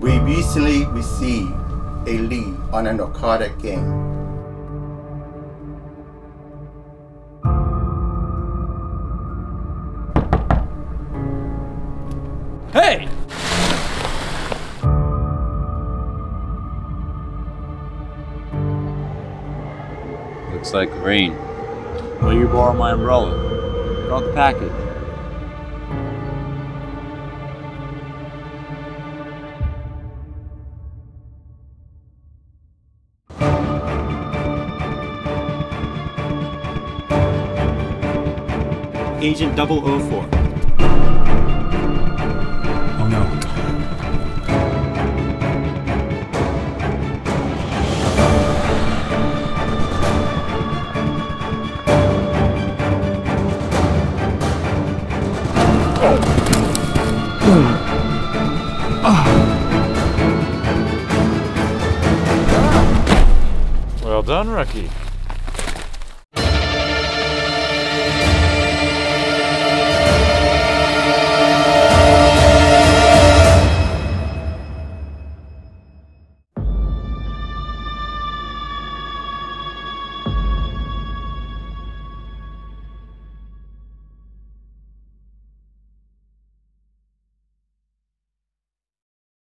We recently received a lead on a narcotic game. Hey! Looks like rain. Will you borrow my umbrella? Got the package. Agent 004. Oh no. Well done, rookie.